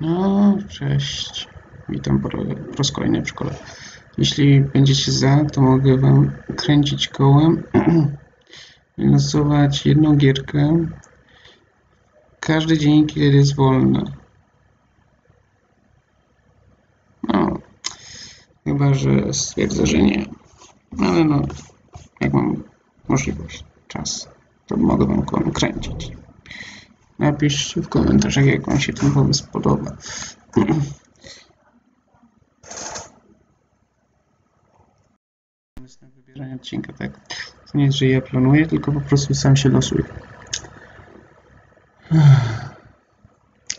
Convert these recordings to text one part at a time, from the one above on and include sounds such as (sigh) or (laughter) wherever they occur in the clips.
No, cześć. Witam po, po raz kolejny w szkole. Jeśli będziecie za, to mogę Wam kręcić kołem (clears throat) i losować jedną gierkę każdy dzień, kiedy jest wolna. No, chyba, że stwierdzę, że nie. Ale no, jak mam możliwość, czas, to mogę Wam kołem kręcić. Napiszcie w komentarzach, jak Wam się ten pomysł podoba. Pomysł na wybieranie odcinka, tak? To nie jest, że ja planuję, tylko po prostu sam się losuję.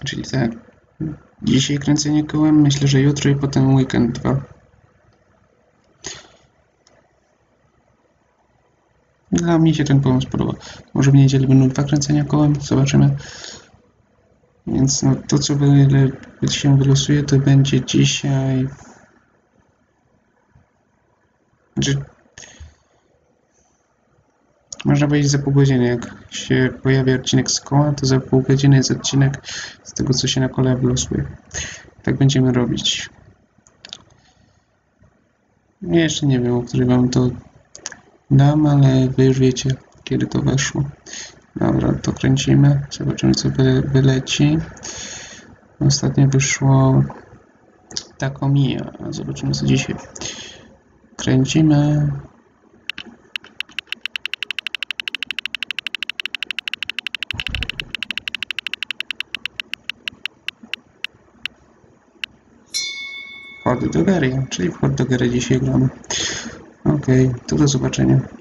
Czyli tak, dzisiaj kręcenie kołem, myślę, że jutro i potem weekend dwa. Dla mnie się ten pomysł podoba. Może w niedzielę będą dwa kręcenia kołem, zobaczymy. Więc no, to, co się wylosuje, to będzie dzisiaj... Znaczy, można powiedzieć za pół godziny, jak się pojawia odcinek z koła, to za pół godziny jest odcinek z tego, co się na kole wylosuje. Tak będziemy robić. Jeszcze nie wiem, o której wam to dam, ale wy już wiecie, kiedy to weszło. Dobra, to kręcimy. Zobaczymy, co wy, wyleci. Ostatnio wyszło Takomiya. Zobaczymy, co dzisiaj. Kręcimy. Hot Doggery, czyli w Hot Doggery dzisiaj gramy. Okej, okay, to do zobaczenia.